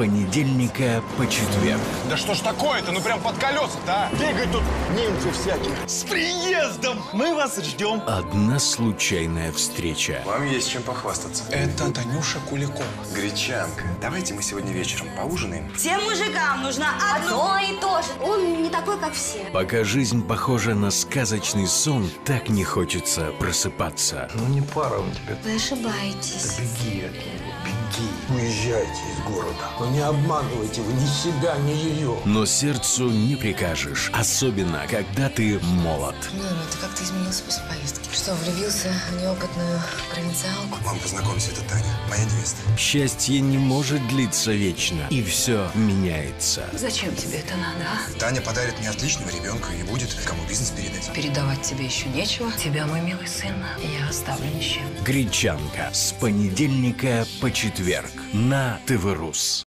понедельника по четверг. Да что ж такое-то? Ну прям под колеса-то, а? Бегают тут немцы всякие. С приездом! Мы вас ждем. Одна случайная встреча. Вам есть чем похвастаться. Это Танюша Куликова. Гречанка. Давайте мы сегодня вечером поужинаем. Всем мужикам нужно одно. Одно и то же. Он не такой, как все. Пока жизнь похожа на сказочный сон, так не хочется просыпаться. Ну не пара он тебе. Вы ошибаетесь. Беги от него. Уезжайте из города. Но не обманывайте вы ни себя, ни ее. Но сердцу не прикажешь, особенно когда ты молод. Ну, ты как-то изменил способ поездки. Что, влюбился в неопытную провинциалку? Мам, познакомься, это Таня, моя невеста. Счастье не может длиться вечно, и все меняется. Зачем тебе это надо, а? Таня подарит мне отличного ребенка и будет кому бизнес передать. Передавать тебе еще нечего. Тебя, мой милый сын, я оставлю ни с чем. Гречанка с понедельника по четверг на ТВ Рус.